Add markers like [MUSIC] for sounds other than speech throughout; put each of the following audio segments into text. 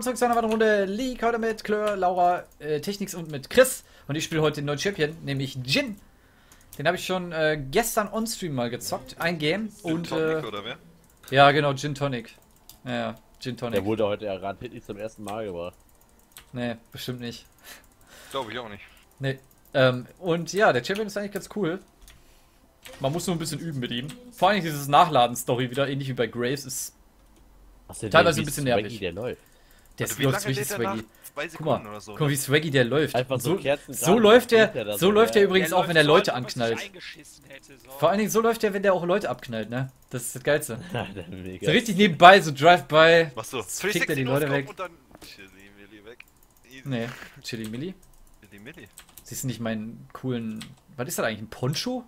willkommen zurück zu einer weiteren Runde League. Heute mit Claire, Laura, äh, Technics und mit Chris. Und ich spiele heute den neuen Champion, nämlich Jin. Den habe ich schon äh, gestern on-stream mal gezockt. Ein Game. Gin und Tonic äh, oder wer? ja, genau, Gin Tonic. Ja, ja, Gin Tonic. Der wurde heute errannt, nicht zum ersten Mal gebracht. Nee, bestimmt nicht. Glaube ich auch nicht. Nee. Ähm, und ja, der Champion ist eigentlich ganz cool. Man muss nur ein bisschen üben mit ihm. Vor allem dieses Nachladen-Story wieder, ähnlich wie bei Graves, ist. Teilweise ein bisschen nervig. Der. Der Also ist wie läuft lange richtig der swaggy. Guck mal, oder so. guck mal, ne? wie swaggy der läuft. Einfach so so, so läuft der, er so so, läuft der übrigens Der auch, wenn der läuft Leute so, anknallt. hätte, so. Vor allen Dingen so läuft der, wenn der auch Leute abknallt, ne? Das ist das Geilste. [LAUGHS] So richtig nebenbei, so Drive-by. Du? Kickt er die Leute weg. Und dann Chili Milli weg. Easy. Nee, Chili Milli. Chili Milli. Siehst du nicht meinen coolen. Was ist das eigentlich? Ein Poncho?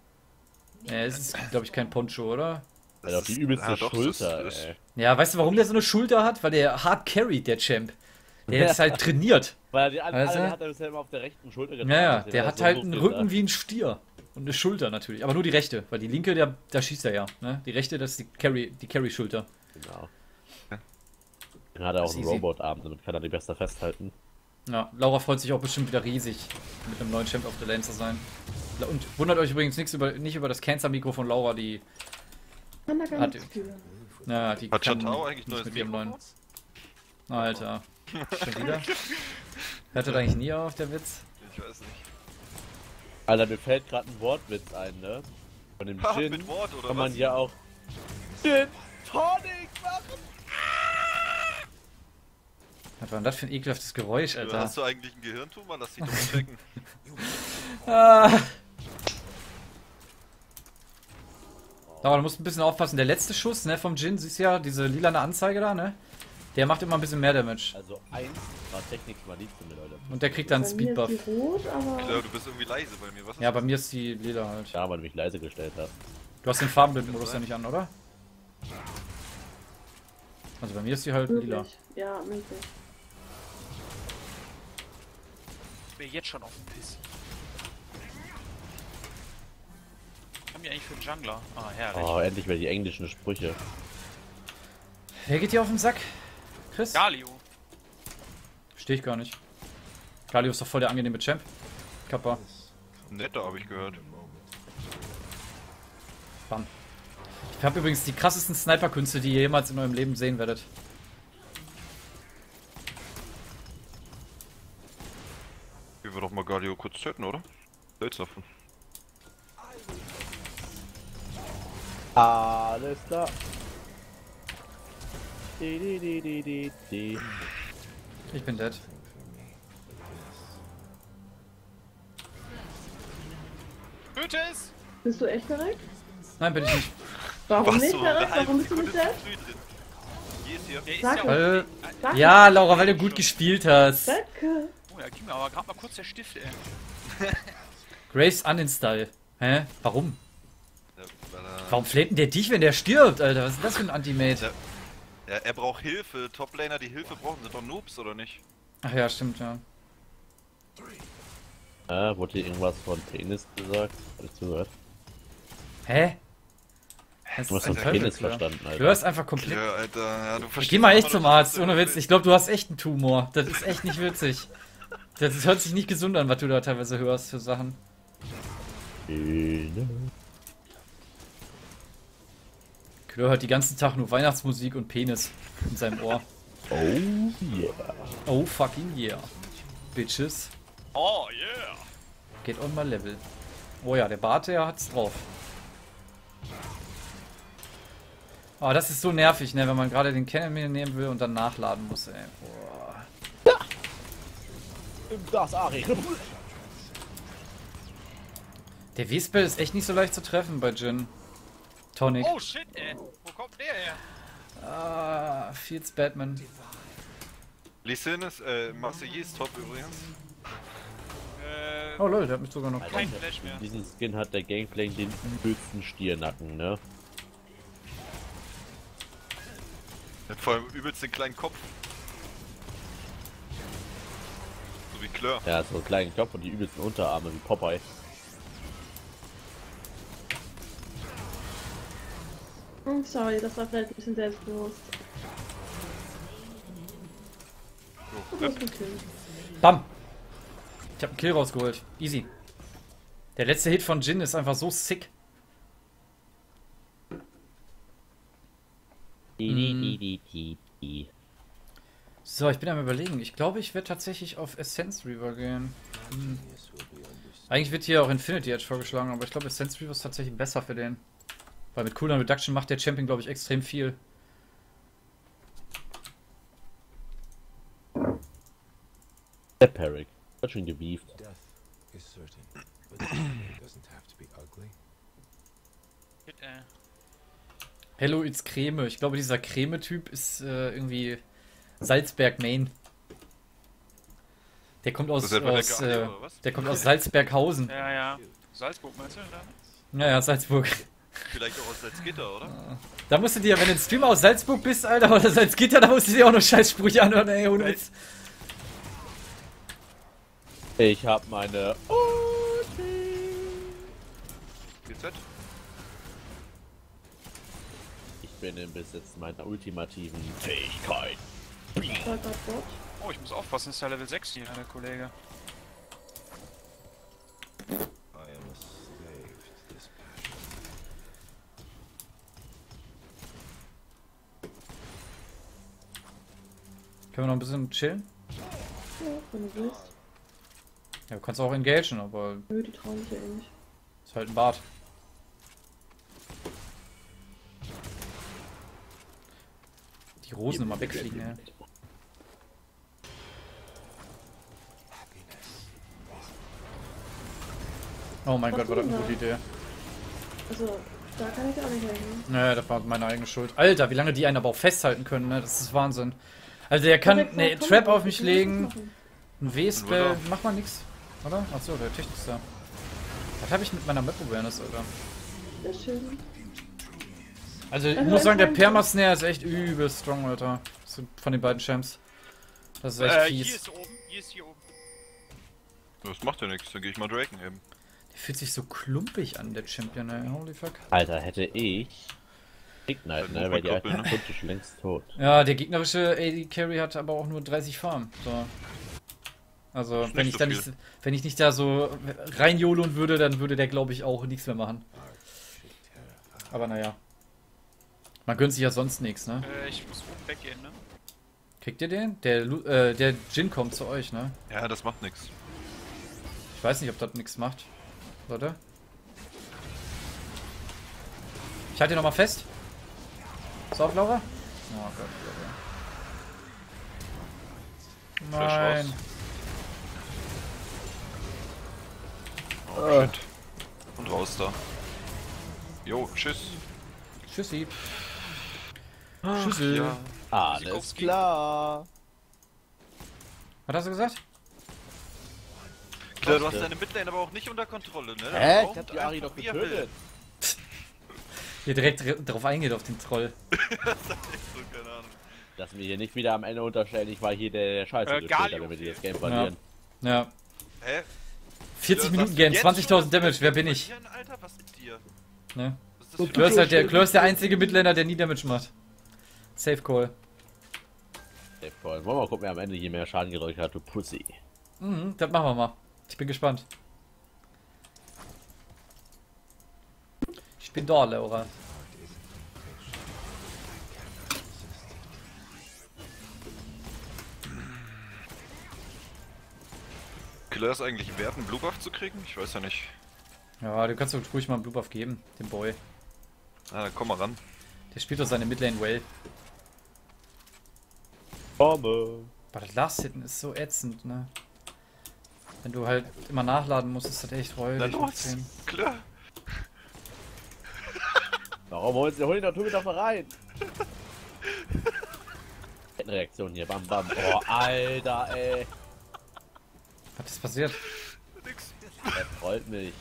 Nee, es ist, glaube ich, kein Poncho, oder? Alter, auf die übelste ja, doch, das Schulter, ist- ey. Ja, weißt du, warum der so eine Schulter hat? Weil der hart carried, der Champ. Der ist halt [LAUGHS] trainiert. Weil er die alle, Weißt du? hat er bisher immer auf der rechten Schulter getragen. Ja, ja, deswegen der war hat so halt ein einen Rücken wie ein Stier. Und eine Schulter natürlich. Aber nur die rechte, weil die linke, der, da schießt er ja. Ne? Die rechte, das ist die Carry, die Carry-Schulter. da. Genau. Dann hat er auch Das einen. Robotarm, damit kann er die besser festhalten. Ja, Laura freut sich auch bestimmt wieder riesig, mit einem neuen Champ auf der Lane zu sein. Und wundert euch übrigens nichts über, nicht über das Cancer-Mikro von Laura, die. Kann da gar Hat- nichts für. Na, die Hat kann Chatao eigentlich neues mit ihrem neuen. Alter. [LAUGHS] Schon wieder? Hört das eigentlich nie auf, der Witz? Ich weiß nicht. Alter, mir fällt gerade ein Wortwitz ein, ne? Von dem [LAUGHS] Ha, Gin mit Wort oder kann man was? ja auch Gin Tonic machen. Was war denn das für ein ekelhaftes Geräusch, Oder Alter? Hast du eigentlich ein Gehirntumor? Lass dich doch mal [LAUGHS] checken. Ah. Aber du musst ein bisschen aufpassen. Der letzte Schuss ne, vom Jin, siehst du ja, diese lilane Anzeige da, ne? Der macht immer ein bisschen mehr Damage. Also eins war Technik mal liebste mit, Leute. Und der kriegt dann Speedbuff. die aber Claire, du bist irgendwie leise bei mir. Was Ja, bei mir ist die lila halt. Ja, weil du mich leise gestellt hast. Du hast den Farbenbildmodus ja nicht an, oder? Also bei mir ist die halt lila. möglich. Ja, möglich. Ich bin jetzt schon auf dem Piss. Haben die eigentlich für einen Jungler? Ah, herrlich. Oh, endlich wieder die englischen Sprüche. Wer geht dir auf den Sack? Chris? Galio. Steh ich gar nicht. Galio ist doch voll der angenehme Champ. Kappa. Netter, habe ich gehört. Bam. Ich habe übrigens die krassesten Sniper-Künste, die ihr jemals in eurem Leben sehen werdet. Wir doch mal Galio kurz töten, oder? Selbst davon. Alles klar. Ich bin dead. Töte es! Bist du echt verreckt? Nein, bin ich nicht. Warum nicht so, verreckt? Warum bist du nicht dead? es. Weil, Sag ja, Laura, weil du gut gespielt hast. Danke. Oh, da ging mir aber gerade mal kurz der Stift, ey. Grace uninstall. Hä? Warum? Warum fläht denn der dich, wenn der stirbt, Alter? Was ist das für ein Anti-Mate? Ja, er braucht Hilfe. Toplaner, die Hilfe brauchen, sind doch Noobs, oder nicht? Ach ja, stimmt, ja. Ah, wurde hier irgendwas von Penis gesagt? Hab ich zugehört? Hä? Was Du hast von Claire? verstanden, Du Alter. hörst einfach komplett. Ja, Alter, ja, du verstehst Geh mal echt zum Arzt, du ohne Witz. Ich glaube, du hast echt einen Tumor. Das ist echt nicht witzig. Das hört sich nicht gesund an, was du da teilweise hörst für Sachen. Klör hört die ganzen Tag nur Weihnachtsmusik und Penis in seinem Ohr. Oh yeah. Oh fucking yeah. Bitches. Oh, yeah! Get on my level. Oh ja, der Bart, der hat's drauf. Oh, das ist so nervig, ne, wenn man gerade den Cannon nehmen will und dann nachladen muss, ey. Boah. Das Ari. Der W-Spell ist echt nicht so leicht zu treffen bei Jin. Tonic. Oh, shit, ey. Wo kommt der her? Ah, Fields Batman. Lee Sin ist, äh, Marseillais ist top übrigens. Äh, Oh lol, der hat mich sogar noch. kein Flash mehr. In diesem Skin hat der Gangplank den übelsten Stiernacken, ne? Hat vor allem übelst den kleinen Kopf. So wie. Der hat so einen kleinen Kopf und die übelsten Unterarme wie Popeye. Oh, sorry, das war vielleicht ein bisschen selbstbewusst. Kill. Bam! Ich hab einen Kill rausgeholt. Easy. Der letzte Hit von Jin ist einfach so sick. Die. So, ich bin am überlegen. Ich glaube, ich werde tatsächlich auf Essence Reaver gehen. Hm. Eigentlich wird hier auch Infinity Edge vorgeschlagen, aber ich glaube, Essence Reaver ist tatsächlich besser für den. Weil mit Cooldown Reduction macht der Champion, glaube ich, extrem viel. Der Peric. Hat schon gebieft. Death is certain, but it [COUGHS] doesn't have to be ugly. Hit, äh. Hello, it's Creme. Ich glaube, dieser Creme-Typ ist äh, irgendwie Salzberg Main. Der kommt aus, aus äh, der kommt [LAUGHS] aus Salzberghausen. Ja, ja. Salzburg meinst du? Oder? Naja, Salzburg. Vielleicht auch aus Salzgitter, oder? Da musst du dir, wenn du ein Streamer aus Salzburg bist, Alter, oder Salzgitter, da musst du dir auch noch Scheißsprüche anhören, ey, ohne Witz. Ich hab meine. GZ? Ich bin im Besitz meiner ultimativen Fähigkeit. Oh, ich muss aufpassen, ist ja Level 6 hier, der Kollege. Können wir noch ein bisschen chillen? Ja, wenn du willst. Ja, du kannst auch engagen, aber Nö, die trauen sich ja eh nicht. ist halt ein Bart. Die Rosen immer wegfliegen, ja. Oh mein Was Gott, war das eine gute Idee. Also, da kann ich auch nicht helfen. Naja, das war meine eigene Schuld. Alter, wie lange die einen aber auch festhalten können, ne? Das ist Wahnsinn. Also der kann eine Trap auf mich legen, ein W-Spell, Oder? macht man nix. Oder? Achso, der Technik ist da. Was habe ich mit meiner Map-Awareness, Alter? Sehr schön. Also ich Also muss sagen, der Perma-Snare ist echt übel strong, Alter. So Von den beiden Champs. Das ist echt Äh, hier fies. ist oben, hier ist hier oben. Das macht ja nichts, dann gehe ich mal Draken eben. Der fühlt sich so klumpig an, der Champion, ey. Holy fuck. Alter, hätte ich. Ignite, ne? Weil die alten ne? Schon längst tot. Ja, der gegnerische AD Carry hat aber auch nur 30 Farm. So. Also, wenn ich so nicht, wenn ich nicht da so rein YOLOen würde, dann würde der, glaube ich, auch nichts mehr machen. Aber naja. Man gönnt sich ja sonst nichts, ne? Äh, ich muss weggehen, ne? Kriegt ihr den? Der, Lu- äh, der Jin kommt zu euch, ne? Ja, das macht nichts. Ich weiß nicht, ob das nichts macht. Warte. Ich halte ihn nochmal fest. So, auf, Laura? Oh Gott. Flash Nein. raus. Oh, shit. Und raus da. Jo, tschüss. Tschüssi. Tschüssi. Ja. Alles Sikowski. klar. Was hast du gesagt? Klar, du hast deine Midlane aber auch nicht unter Kontrolle, ne? Hä? Ich hab die Ari doch getötet. will. Hier direkt dr- drauf eingeht auf den Troll. [LAUGHS] Das ist echt so, keine Ahnung. Lass mir hier nicht wieder am Ende unterstellen, ich war hier der, der Scheiße Äh, hat, damit die das. Game verlieren. Ja. Hä? 40 Ja, Minuten jetzt 20.000 schon, Damage, wer wir bin ich? Alter, was mit dir? Ne? Ist Klör ist, halt der, Klör ist der einzige Midlaner, der nie Damage macht. Safe Call. Safe Call. Wollen wir mal gucken, wer am Ende hier mehr Schaden gedrückt hat, du Pussy. Mhm, das machen wir mal. Ich bin gespannt. Ich bin da, Laura. Killer ist eigentlich wert, einen Blue Buff zu kriegen? Ich weiß ja nicht. Ja, du kannst doch ruhig mal einen Blue Buff geben, dem Boy. Ah, dann komm mal ran. Der spielt doch seine Midlane well. Komme. Aber das Last-Hitten ist so ätzend, ne? Wenn du halt immer nachladen musst, ist das echt Na räudig. los, aufsehen. Warum holst du hol den Natur doch mal rein? [LAUGHS] Reaktion hier, bam bam. Oh, Alter, ey. Was ist passiert? Nix. Er freut mich.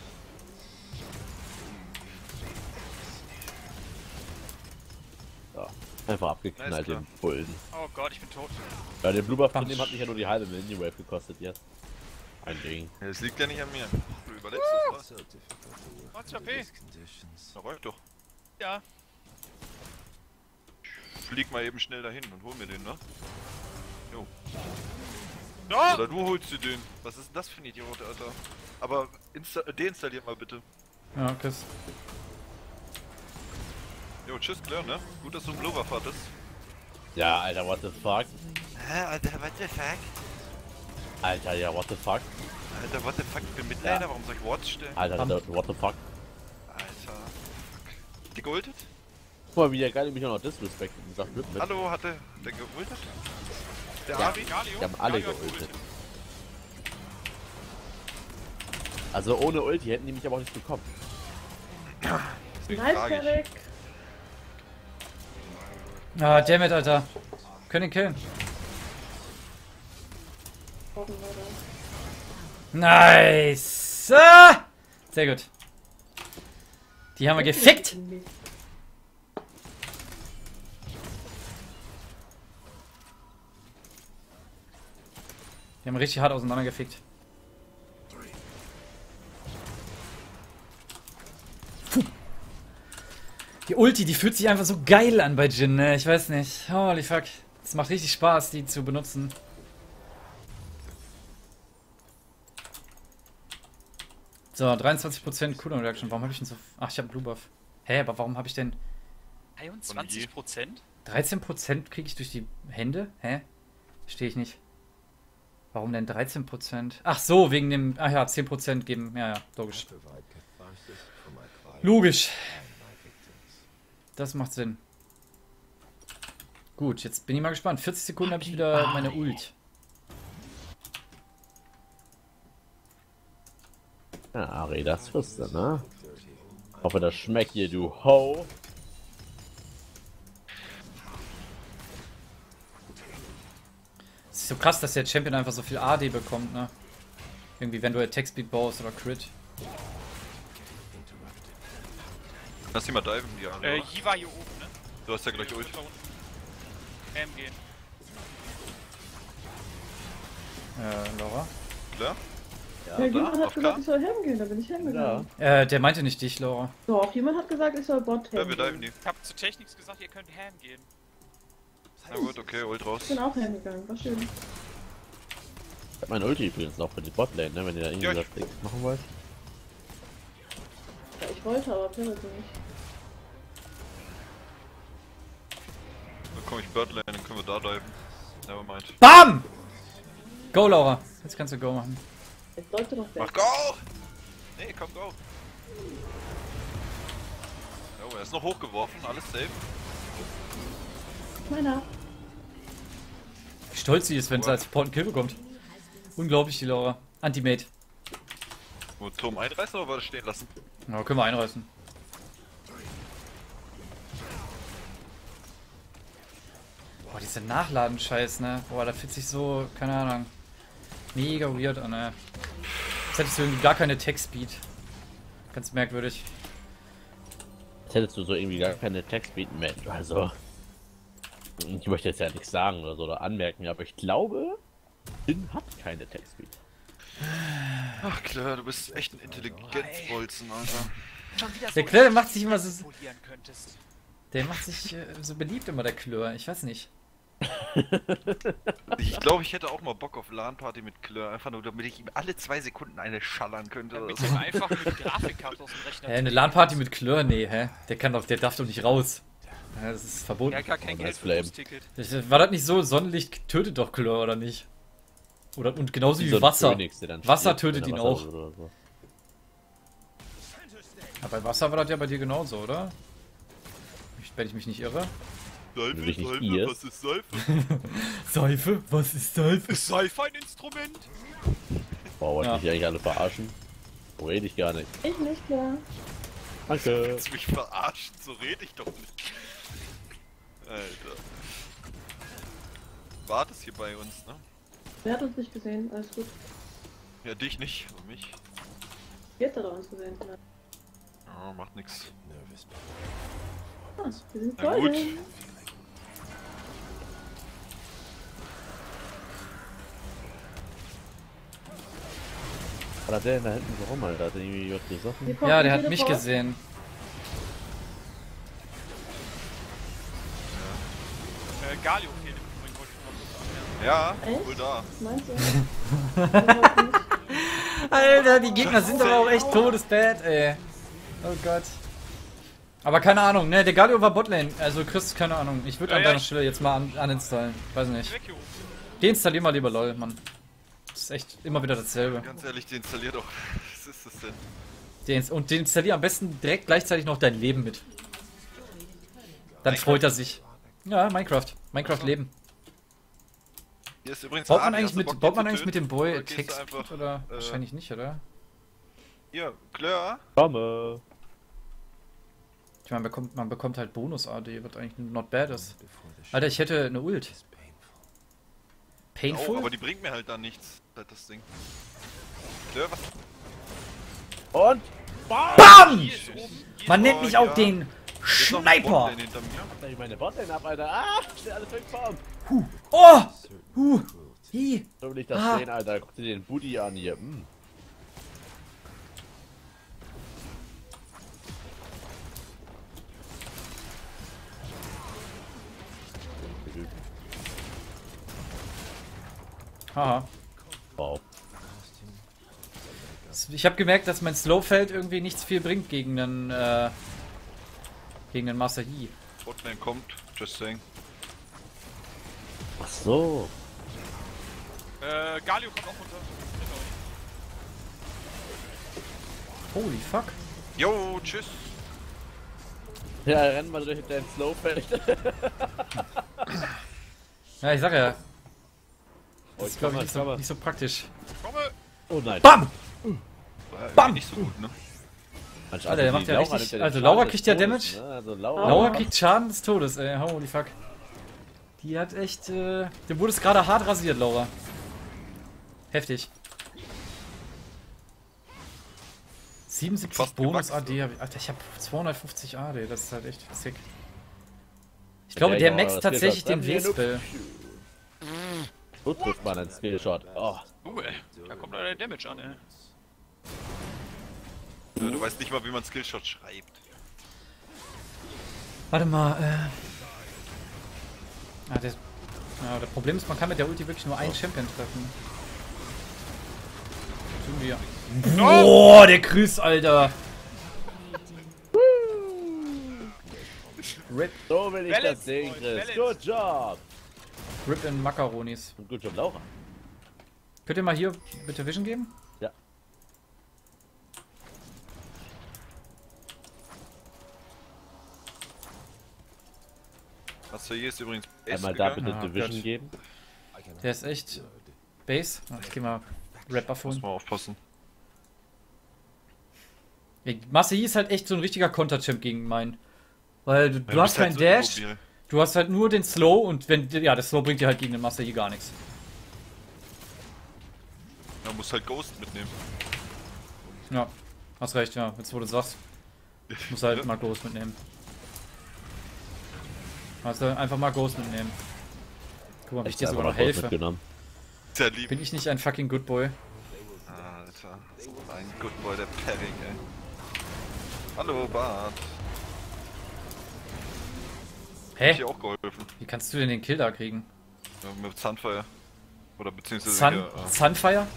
So, einfach abgeknallt den Bullen. Oh Gott, ich bin tot. Ja, den Blue Buff von dem hat mich ja nur die halbe Minion Wave gekostet jetzt. Ein Ding. Ja, Das liegt ja nicht an mir. Du überlebst es, to work 20 under HP. Na, reicht doch. Ja. Flieg mal eben schnell dahin und hol mir den, ne? Jo. Ja! Oder du holst dir den. Was ist denn das für ein Idiot, Alter? Aber insta deinstalliert mal bitte. Ja, Chris. Jo, tschüss, Claire, ne? Gut, dass du einen Blower hattest. Ja, Alter, what the fuck? Hä, Alter, what the fuck? Alter, ja, what the fuck? Alter, what the fuck? Ich bin Midlaner, Ja. warum soll ich Wards stellen? Alter, Bam. what the fuck? Guck mal, wie der geil mich auch noch disrespectet und sagt, mit, mit. Hallo, hat der, der geultet? Der Ja. Ari? Galio? Die haben alle Galio geultet. Also ohne Ulti hätten die mich aber auch nicht bekommen. Ich. Derek. Ah, dammit, Alter. Können ihn killen. Nice. Ah! Sehr gut. Die haben wir gefickt. Die haben richtig hart auseinandergefickt. Puh. Die Ulti, die fühlt sich einfach so geil an bei Jin, ne? Ich weiß nicht. Holy fuck. Es macht richtig Spaß, die zu benutzen. So, 23% Cooldown Reduction. Warum habe ich denn so. Ach, ich habe Blue Buff. Hä, aber warum habe ich denn. 23 Prozent? 13% kriege ich durch die Hände? Hä? Verstehe ich nicht. Warum denn 13%? Ach so, wegen dem. Ach ja, 10% geben. Ja, ja, logisch. Logisch. Das macht Sinn. Gut, jetzt bin ich mal gespannt. 40 Sekunden habe ich wieder meine Ult. Ja, Ari, das wirst du, ne? Hoffe, das schmeckt dir, du Ho. Es ist so krass, dass der Champion einfach so viel AD bekommt, ne? Irgendwie, wenn du Attack Speed baust oder Crit. Lass die mal diven, die Ari. Äh, war hier oben, ne? Du hast ja gleich Ult. MG. Äh, Laura. Klar? Ja, jemand hat gesagt, klar? ich soll Helm gehen, da bin ich Helm gegangen. Äh, der meinte nicht dich, Laura. Doch, jemand hat gesagt, ich soll Bot Ja, Helm wir gehen. diven die. Ich hab zu Technics gesagt, ihr könnt Ham gehen. Na gut, okay, Ult raus. Ich bin auch Helm gegangen, war schön. Ich hab mein Ulti übrigens noch für die Botlane, ne? Wenn ihr da irgendwie Ja, das Ding machen wollt. Ja, ich wollte, aber Pirate nicht. Dann komm ich Birdlane, dann können wir da diven. Nevermind. BAM! Go, Laura. Jetzt kannst du Go machen. Jetzt sollte doch Mach weg. Go! Nee, komm, Go! Oh, er ist noch hochgeworfen, alles safe. Meiner. Wie stolz sie ist, wenn sie als einen Kill bekommt. Unglaublich, die Laura. Anti-Mate. Nur Turm einreißen oder wollte stehen lassen? Ja, können wir einreißen. Boah, dieser Nachladen-Scheiß, ne? Boah, da fühlt sich so, keine Ahnung, mega weird an, ne? Jetzt hättest du irgendwie gar keine Text-Speed. Ganz merkwürdig. Jetzt hättest du so irgendwie gar keine Textbeat mehr. Also. Ich möchte jetzt ja nichts sagen oder so oder anmerken, aber ich glaube, Finn hat keine Textbeat. Ach klar, du bist echt ein Intelligenzbolzen, Alter. Der Claire macht sich immer so-. Der macht sich äh, so beliebt immer, der Klör. Ich weiß nicht. Ich glaube, ich hätte auch mal Bock auf LAN-Party mit Claire, einfach nur damit ich ihm alle zwei Sekunden eine schallern könnte oder Damit so. einfach eine Grafikkarte aus dem Rechner Hä, eine LAN-Party mit Klör? Nee, hä? Der kann doch, der darf doch nicht raus. Ja, das ist verboten. Ja, gar kein Oh, Geld für das Ticket. Das- War das nicht so? Sonnenlicht tötet doch Klör, oder nicht? Oder, und genauso wie, so ein Wasser. Dann Wasser tötet ihn er Wasser auch. so. Ja, bei Wasser war das ja bei dir genauso, oder? Wenn ich mich nicht irre. Dich nicht irrst. was ist Seife? Seife? [LAUGHS] Was ist Seife? Ist Seife ein Instrument? Boah, wollte Ja. ich eigentlich alle verarschen? So rede ich gar nicht. Ich nicht, klar. Danke. Willst du mich verarschen? So rede ich doch nicht. Alter. Wartest hier bei uns, ne? Wer hat uns nicht gesehen? Alles gut. Ja, dich nicht, aber mich. Jetzt hat er uns gesehen. vielleicht. Ja, macht nix. Nervous. Ah, wir sind Na voll. gut. Hat der denn da hinten so rum, Alter? Hat der irgendwie was gesoffen? Ja, der hat mich gesehen. Äh, Galio fehlt im Übrigen, wollte ich noch kurz anmerken. Ja, wohl da. Meinst du? [LAUGHS] [LAUGHS] Alter, die Gegner sind aber auch echt todesbad, ey. Oh Gott. Aber keine Ahnung, ne, der Galio war Botlane. Also Chris, keine Ahnung. Ich würde Ja, an ja, deiner ich- Stelle jetzt mal an, uninstallien. Weiß nicht. Deinstallier mal lieber LOL, Mann. Das ist echt immer wieder dasselbe. Ganz ehrlich, die installiert doch. [LAUGHS] Was ist das denn? Deins und deinstallier am besten direkt gleichzeitig noch dein Leben mit. Dann freut er sich. Ja, Minecraft. Minecraft Leben. Hier ist übrigens Baut man eigentlich mit, Bock, baut den man eigentlich mit dem? Boy Oder Text einfach, oder äh, wahrscheinlich nicht, oder? Hier, Claire. Komme. Ich meine, man bekommt, man bekommt halt Bonus AD, was eigentlich not bad ist. Alter, ich hätte eine Ult. Oh, Painful? aber die bringt mir halt dann nichts. Halt das Ding. Claire, was? Und BAM! Hier Man nennt mich auch ja. den Sniper. Ich meine Botlane ab, Alter. Ah, steht alles wegfahren. Oh! Huh! Hi! So will ich das Ah. sehen, Alter. Guck dir den Booty an hier. Hm. Haha. Wow. Ich habe gemerkt, dass mein Slowfeld irgendwie nichts viel bringt gegen den, äh, gegen den Master Yi. Botlane kommt, just saying. Ach so. Äh, Galio kommt auch runter. Holy fuck. Jo, tschüss. Ja, renn mal durch dein Slowfeld. Ja, ich sag ja, das ist glaube ich nicht so, nicht so praktisch. Komme! Oh nein. BAM! Bam! nicht so gut, ne? Alter, der die macht ja Laura richtig- also Laura kriegt ja Damage. Ne? Also Laura. Laura kriegt Schaden des Todes, ey. Holy fuck. Die hat echt, äh, der wurde es gerade hart rasiert, Laura. Heftig. 77 Fast Bonus gewachsen. AD. hab ich- Alter, ich hab 250 AD. Das ist halt echt sick. Ich glaube, Ja, der ja, maxt das tatsächlich den Ja, W-Spell. So trifft man einen Skillshot. Oh. Uh, ey. Da kommt leider der Damage an, ey. Ja, Du weißt nicht mal, wie man Skillshot schreibt. Warte mal, äh. Ah, der, ja, das Problem ist, man kann mit der Ulti wirklich nur einen Champion treffen. Tun wir. Boah, der Grüß, Alter. Rip, So will ich Balance, das sehen, Chris. Balance. Good job. Rip in Macaronis. Und good job, Laura. Könnt ihr mal hier bitte Vision geben? Ja. Was hier ist übrigens S Einmal da gegangen. bitte Ah, Division Gott. geben. Der ist echt. Base? Ich geh mal Rap Muss holen. mal aufpassen. Ja, Massey ist halt echt so ein richtiger Konterchamp gegen meinen. Weil du, du hast halt keinen so Dash, immobil. Du hast halt nur den Slow und wenn. Ja, der Slow bringt dir halt gegen den Master hier gar nichts. Man muss halt Ghost mitnehmen. Ja, hast recht, ja, jetzt wo du sagst. Muss halt Ja. mal Ghost mitnehmen. Also einfach mal Ghost mitnehmen. Guck mal, wie ich dir sogar mal noch helfe. mitgenommen. Sehr lieb. Bin ich nicht ein fucking Good Boy? Alter. Ein Good Boy, der Padding, ey. Hallo, Bart. Hab Hä? ich dir auch geholfen. Wie kannst du denn den Kill da kriegen? Ja, mit Sunfire. Oder beziehungsweise Sun, hier, äh, Sunfire?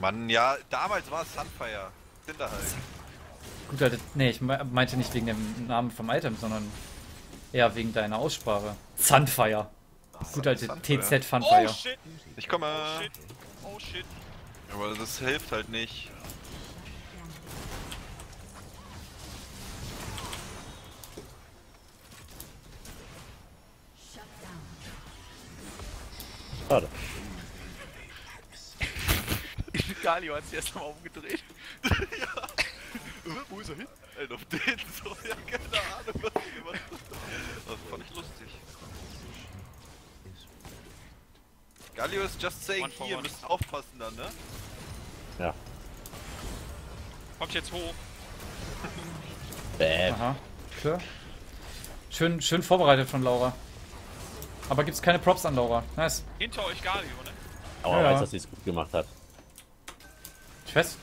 Mann, ja, damals war es Sunfire. Sind da halt. Gut, Alter, nee, ich me- meinte nicht wegen dem Namen vom Item, sondern eher wegen deiner Aussprache. Sunfire. Gut, alte. TZ Oh Funfire. shit! Ich komme. Oh shit! Oh shit! Aber das hilft halt nicht. Schade. Galio hat sich erst mal umgedreht. [LAUGHS] Äh, Wo ist er hin? Ey, auf den so. Ja, keine Ahnung, was er gemacht hat. Das fand ich lustig. Galio ist just saying One hier, one. müsst aufpassen dann, ne? Ja. Kommt jetzt hoch. Bäm. Aha, klar. Schön, schön vorbereitet von Laura. Aber gibt's keine Props an Laura. Nice. Hinter euch Galio, ne? Aber Ja, weiß, ja. dass sie es gut gemacht hat. Ich weiß.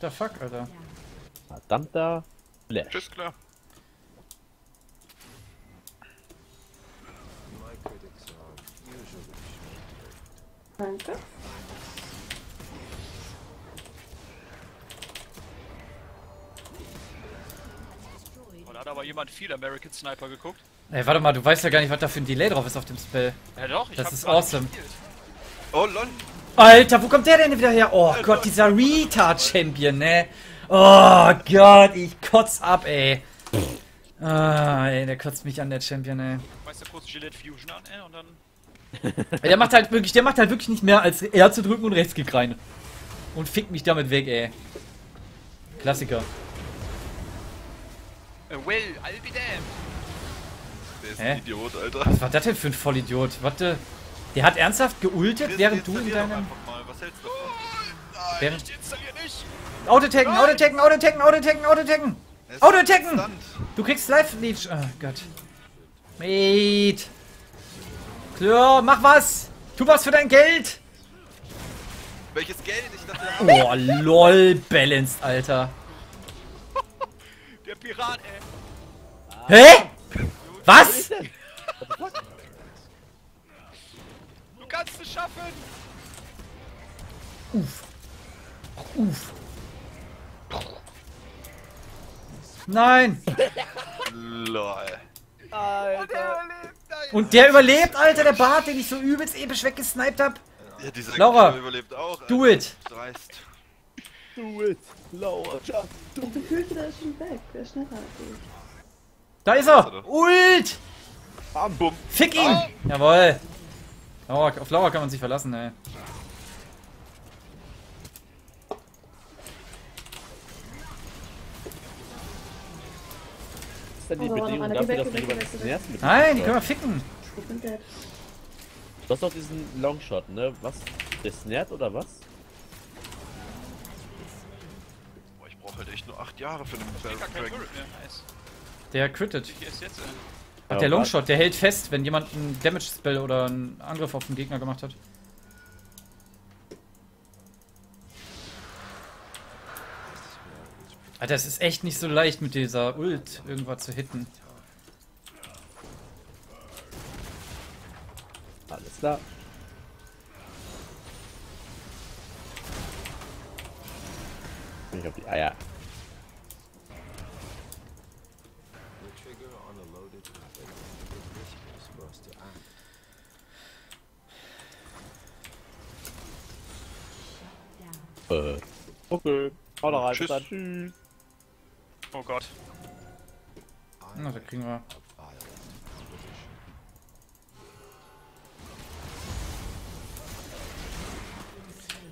The fuck, Alter. Verdammter Flash. Tschüss, klar. Danke. Und hat aber jemand viel American Sniper geguckt? Ey, warte mal, du weißt ja gar nicht, was da für ein Delay drauf ist auf dem Spell. Ja doch, ich Das ist awesome. gespielt. Oh lol. Alter, wo kommt der denn wieder her? Oh Gott, dieser Retard-Champion, ne? Oh Gott, ich kotz ab, ey. Ah, ey, der kotzt mich an, der Champion, ey. Weißt du kurz Gillette Fusion an, ey, und dann. Der macht halt wirklich, der macht halt wirklich nicht mehr als R zu drücken und Rechtsklick rein. Und fickt mich damit weg, ey. Klassiker. Äh, well, I'll be damned. Der ist Hä? ein Idiot, Alter. Was war das denn für ein Vollidiot? Warte. Der hat ernsthaft geultet, während du in deinem... Was hältst du davon? Während... Ich installier nicht! Autotecken, Autotecken, Autotecken, Autotecken, Autotecken! Autotecken! Du kriegst Live-Leech. Oh Gott. Mate. Klar, mach was! Tu was für dein Geld! Welches Geld? Ich dachte, Oh, lol, balanced, Alter. Der Pirat, ey! Hä? Was? Du kannst es schaffen! Uff. Uff. Nein! Lol. Und der überlebt, Alter, der Bart, den ich so übelst episch weggesniped hab. Ja, dieser Laura, überlebt auch. do Alter. it. Dreist. Do it, Laura, just Ich gefühlte, der ist schon weg. Der ist schneller als ich. Da ist er! Ult! Bam. Bumm. Fick ihn! Jawoll! Laura, auf Laura kann man sich verlassen, ey. ist denn die Aber Bedingung dafür, dass weg, jemanden weg. zuerst mit Nein, die können wir ficken. Ich bin dead. Du hast doch diesen Longshot, ne? Was? Der Snert oder was? Boah, ich 8 Jahre für kein Dragon. Nice. Der crittet. Hier ist jetzt, ey. Ach, der Longshot, der hält fest, wenn jemand einen Damage-Spell oder einen Angriff auf den Gegner gemacht hat. Alter, es ist echt nicht so leicht mit dieser Ult irgendwas zu hitten. Alles klar. Ich auf die Eier. Hau da rein. Tschüss. dann. Oh Gott. Na, da kriegen wir.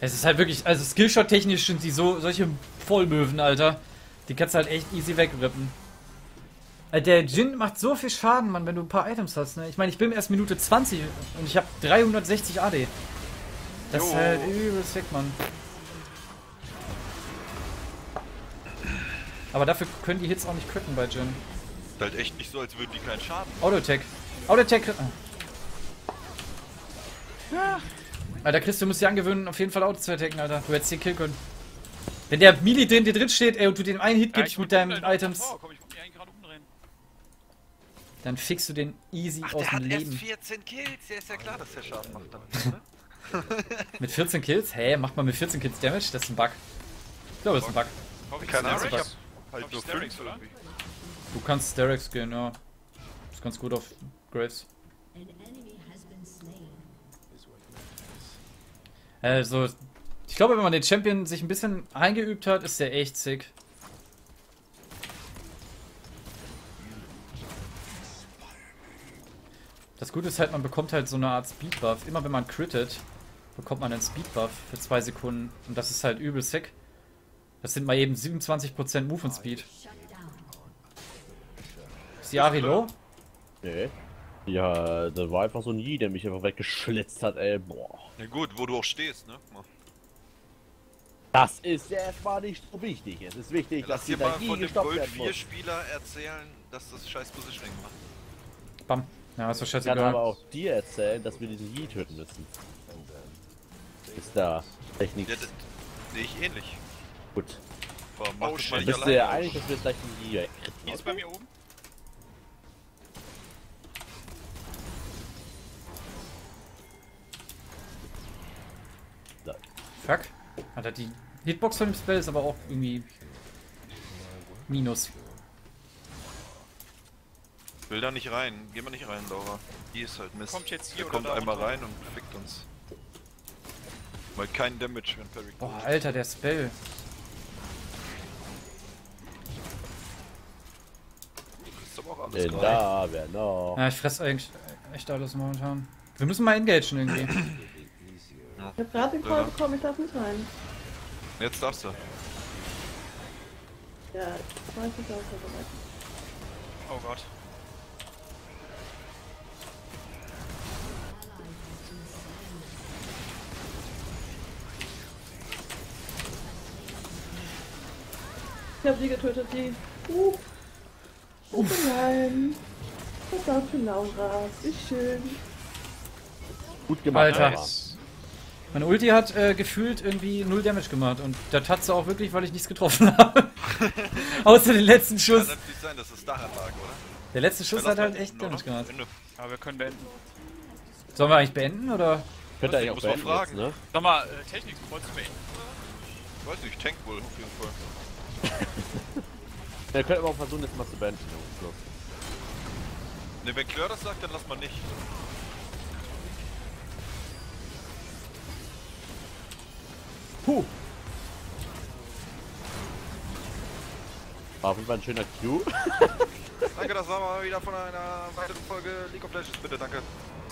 Es ist halt wirklich, also Skillshot-technisch sind die so, solche Vollmöwen, Alter. Die kannst du halt echt easy wegrippen. Alter, Der Jin macht so viel Schaden, Mann, wenn du ein paar Items hast, ne? Ich meine, ich bin erst Minute 20 und ich habe 360 AD. Das ist Jo. halt übelst weg, Mann. Aber dafür können die Hits auch nicht critten bei Jin. Ist halt echt nicht so, als würden die keinen Schaden. Autotech. Autotech. Ja. Alter, Chris, du musst dir angewöhnen, auf jeden Fall Auto zu attacken, Alter. Du hättest den Kill können. Wenn der Melee drin dir drin steht, ey, und du den einen Hit Ja, gibst ich mit deinen. Items, Oh, komm, ich dann fixst du den easy Ach, aus der hat dem erst Leben. 14 Kills. Ja, ist ja klar, dass der Schaden macht dann. Ne? [LAUGHS] Mit 14 Kills? Hä, macht man mit 14 Kills Damage? Das ist ein Bug. Ich glaube, das ist ein Bug. Hoffe ich Keine Ahnung, ich hab halt nur Starix, 5 oder? Du kannst Sterex gehen, ja. Ist ganz gut auf Graves. Also, ich glaube, wenn man den Champion sich ein bisschen eingeübt hat, ist der echt sick. Das Gute ist halt, man bekommt halt so eine Art Speed-Buff. Immer wenn man crittet, bekommt man einen Speed-Buff für zwei Sekunden. Und das ist halt übel sick. Das sind mal eben 27% Movement Speed. Ist die Ari low? Nee. Ja, da war einfach so ein Yi, der mich einfach weggeschlitzt hat, ey. Boah. Ja gut, wo du auch stehst, ne? Guck mal. Das ist erstmal nicht so wichtig. Es ist wichtig, Lass dass dir die mal von dem gestoppt Gold werden 4 muss. Spieler erzählen, dass das scheiß Positioning macht. Bam. Ja, ist doch Ich kann scheißegal. aber auch dir erzählen, dass wir diesen Yi töten müssen. Ist da Technik Ja, das sehe ich ähnlich. Gut. Boah, ich müsste ja eigentlich, dass wir gleich in die Ecke Hier ist bei mir oben. Fuck. Alter, die Hitbox von dem Spell ist aber auch irgendwie Minus. Will da nicht rein. Geh mal nicht rein, Laura. Die ist halt Mist. Kommt jetzt hier Der kommt einmal rein und fickt uns. Weil kein Damage, wenn Perry kommt. Boah, Alter, der Spell. Alles gerade. da, wer noch? Ja, ich fress eigentlich echt alles momentan. Wir müssen mal engagen irgendwie. Ich hab gerade den Call Ja. bekommen, ich darf nicht rein. Jetzt darfst du. Ja, ich weiß nicht, was Oh Gott. Ich hab sie getötet, die. Uh. Oh nein. Das war für Laura. Wie schön. Gut gemacht, Alter. Laura. Meine Ulti hat äh, gefühlt irgendwie null Damage gemacht und das hat sie auch wirklich, weil ich nichts getroffen [LAUGHS] habe. [LAUGHS] Außer den letzten Schuss. natürlich sein, dass es daran lag, oder? Der letzte Schuss Ja, hat halt echt? Damage gemacht. Aber wir können beenden. Sollen wir eigentlich beenden oder? Könnt ihr eigentlich auch Muss man beenden fragen. jetzt, ne? Sag mal, äh, Technik, wolltest du beenden? Weiß nicht, Tank wohl auf jeden Fall. Ihr könnt aber auch versuchen, jetzt mal zu beenden. Jungs. Los. Ne, wenn Claire das sagt, dann lass mal nicht. Puh. War auf jeden Fall ein schöner Q. [LAUGHS] Danke, das war mal wieder von einer weiteren Folge League of Legends, bitte, danke.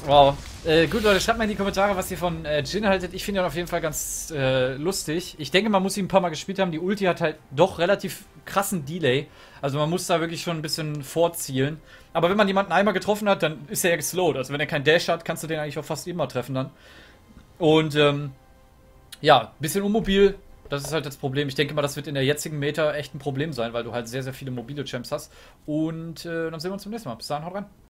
Wow. Äh, gut, Leute, schreibt mal in die Kommentare, was ihr von äh, Jin haltet. Ich finde ihn auf jeden Fall ganz äh, lustig. Ich denke, man muss ihn ein paar Mal gespielt haben. Die Ulti hat halt doch relativ krassen Delay. Also man muss da wirklich schon ein bisschen vorzielen. Aber wenn man jemanden einmal getroffen hat, dann ist er ja geslowt. Also wenn er keinen Dash hat, kannst du den eigentlich auch fast immer treffen dann. Und ähm, ja, bisschen unmobil. Das ist halt das Problem. Ich denke mal, das wird in der jetzigen Meta echt ein Problem sein, weil du halt sehr, sehr viele mobile Champs hast. Und äh, dann sehen wir uns zum nächsten Mal. Bis dahin, haut rein.